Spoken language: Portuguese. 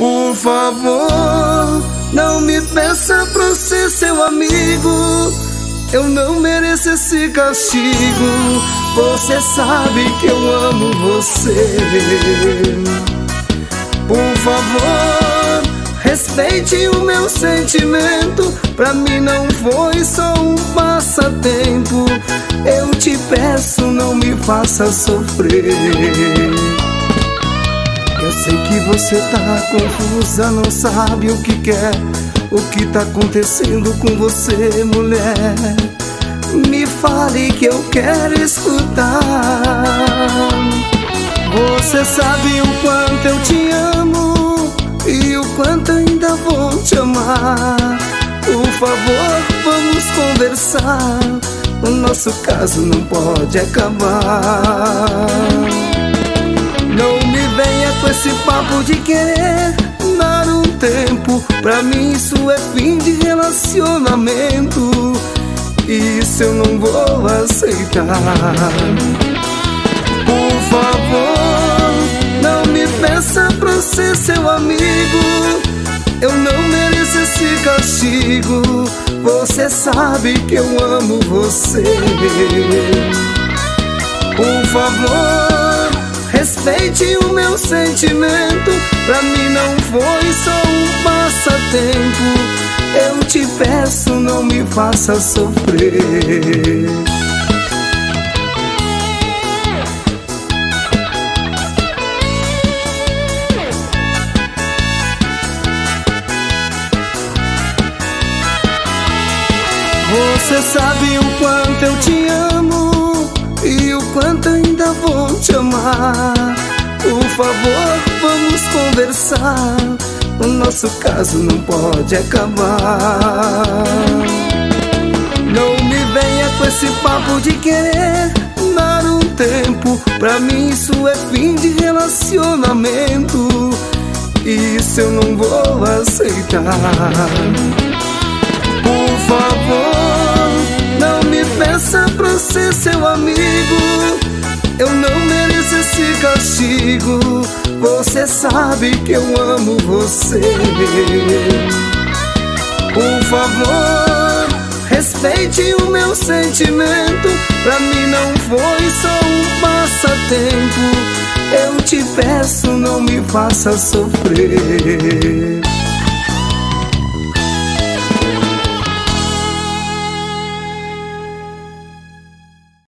Por favor, não me peça pra ser seu amigo. Eu não mereço esse castigo. Você sabe que eu amo você. Por favor, respeite o meu sentimento. Pra mim não foi só um passatempo. Eu te peço, não me faça sofrer. Sei que você tá confusa, não sabe o que quer. O que tá acontecendo com você, mulher? Me fale que eu quero escutar. Você sabe o quanto eu te amo e o quanto ainda vou te amar. Por favor, vamos conversar. O nosso caso não pode acabar com esse papo de querer dar um tempo. Pra mim isso é fim de relacionamento. Isso eu não vou aceitar. Por favor, não me peça pra ser seu amigo. Eu não mereço esse castigo. Você sabe que eu amo você. Por favor Respeite o meu sentimento, pra mim não foi só um passatempo. Eu te peço, não me faça sofrer. Você sabe o quanto eu te amo te amar. Por favor, vamos conversar. O nosso caso não pode acabar. Não me venha com esse papo de querer dar um tempo. Pra mim, isso é fim de relacionamento. Isso eu não vou aceitar. Por favor, Você sabe que eu amo você. Por favor, respeite o meu sentimento. Pra mim não foi só um passatempo. Eu te peço, não me faça sofrer.